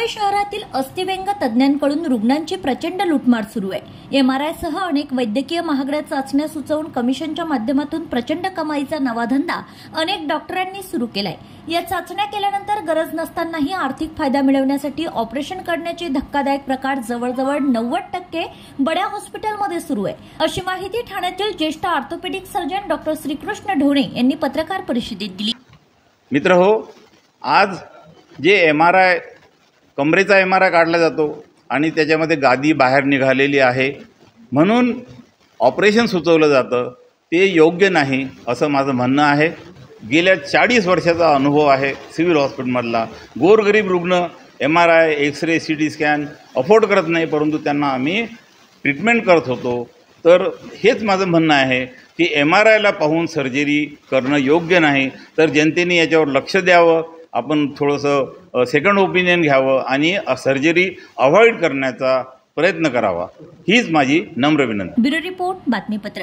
मुंबई शहरातील अस्थिव्यंग तज्ज्ञांकडून रुग्णांची प्रचंड लूटमार सुरू आहे. एमआरआय सह अनेक वैद्यकीय महागड्या चाचण्या सुचवून कमिशनच्या माध्यमातून प्रचंड कमाईचा नवा धंदा अनेक डॉक्टरांनी सुरू केलाय. या चाचण्या केल्यानंतर गरज नसतानाही आर्थिक फायदा मिळवण्यासाठी ऑपरेशन करण्याचे धक्कादायक प्रकार जवळजवळ नव्वद टक्के बड्या हॉस्पिटलमध्ये सुरू आहे. अशी माहिती ठाण्यातील ज्येष्ठ orthopaedic surgeon doctor Shrikrishna Dhone यांनी पत्रकार परिषदेत दिली. मित्र हो आज जे एम आर आय कमरेचा एम आर आय काढला जातो आणि त्याच्यामध्ये गादी बाहेर निघालेली आहे. म्हणून ऑपरेशन सुचवलं जातं. ते योग्य नाही असं माझं म्हणणं आहे. गेल्या चाळीस वर्षाचा अनुभव आहे सिव्हिल हॉस्पिटलमधला. गोरगरीब रुग्ण M R I X ray C T scan afford करत नाही परंतु त्यांना आम्ही ट्रीटमेंट करत होतो. तर हेच माझं म्हणणं आहे की एम आर आयला पाहून सर्जरी करणं योग्य नाही. तर जनतेने याच्यावर लक्ष द्यावं. आपण थोडंसं सेकंड ओपिनियन घ्यावं आणि सर्जरी अवॉइड करण्याचा प्रयत्न करावा. हीच माझी नम्र विनंती. ब्युरो रिपोर्ट बातमीपत्र.